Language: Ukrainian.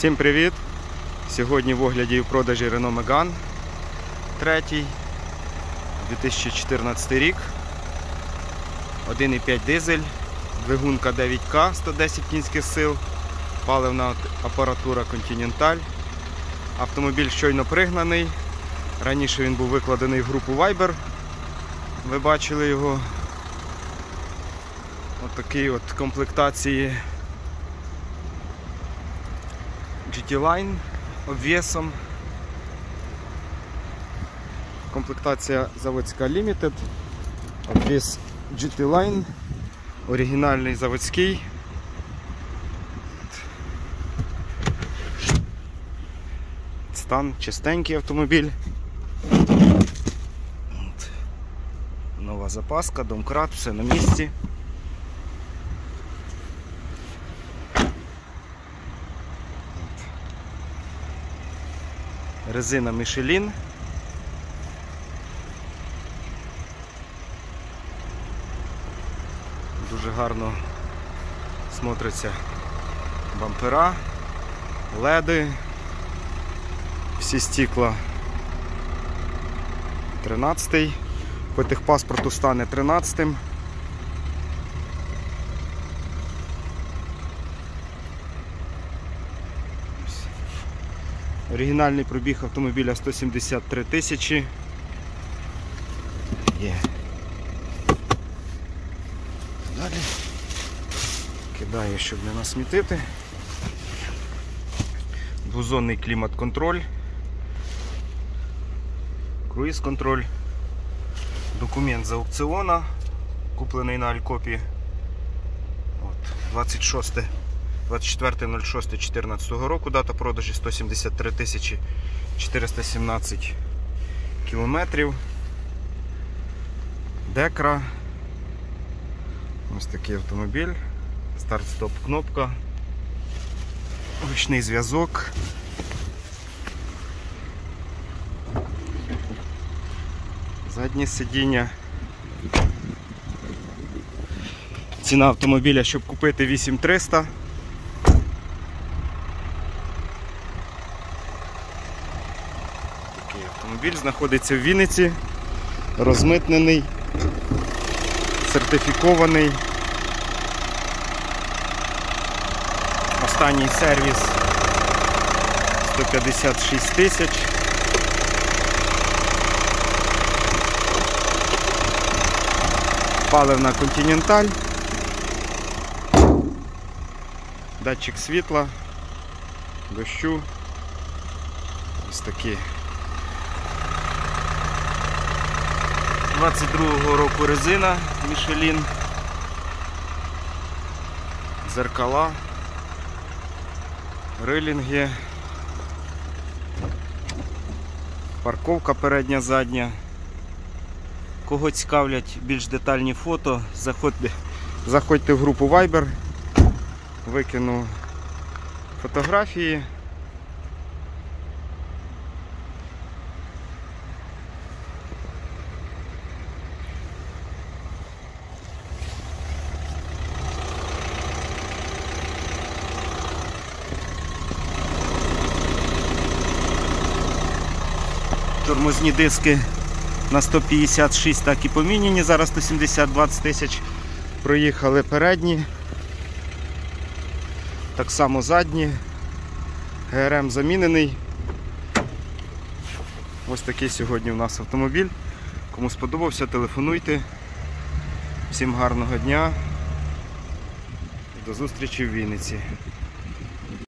Всім привіт! Сьогодні в огляді і в продажі Renault Megane 3 2014 рік. 1,5 дизель, двигунка 9К 110 кінських сил, паливна апаратура Continental. Автомобіль щойно пригнаний. Раніше він був викладений в групу Viber. Ви бачили його. От такий от комплектації GT Line обвісом. Комплектація заводська Limited. Обвіс GT Line. Оригінальний заводський. Стан чистенький автомобіль. Нова запаска, домкрат, все на місці. Резина Michelin. Дуже гарно смотриться бампера, леди, всі стікла. 13 по стане 13 Оригінальний пробіг автомобіля 173 тисячі. Є. Далі кидаю, щоб не насмітити. Двозонний клімат-контроль, круїз-контроль, документ з аукціона, куплений на Алькопі. От, 26 24.06.14 року дата продажі 173 тисячі 417 кілометрів. Декра. Ось такий автомобіль. Старт-стоп кнопка. Ручний зв'язок. Заднє сидіння. Ціна автомобіля, щоб купити 8300. Автомобіль знаходиться в Вінниці, розмитнений, сертифікований. Останній сервіс 156 тисяч. Паливна Continental. Датчик світла, дощу. Ось такі. 22-го року резина Michelin. Зеркала, рилінги, парковка передня задня. Кого цікавлять більш детальні фото, заходьте, заходьте в групу Viber, викину фотографії. Тормозні диски на 156, так і поміняні, зараз 170-20 тисяч проїхали передні, так само задні, ГРМ замінений. Ось такий сьогодні у нас автомобіль. Кому сподобався, телефонуйте. Всім гарного дня і до зустрічі в Вінниці.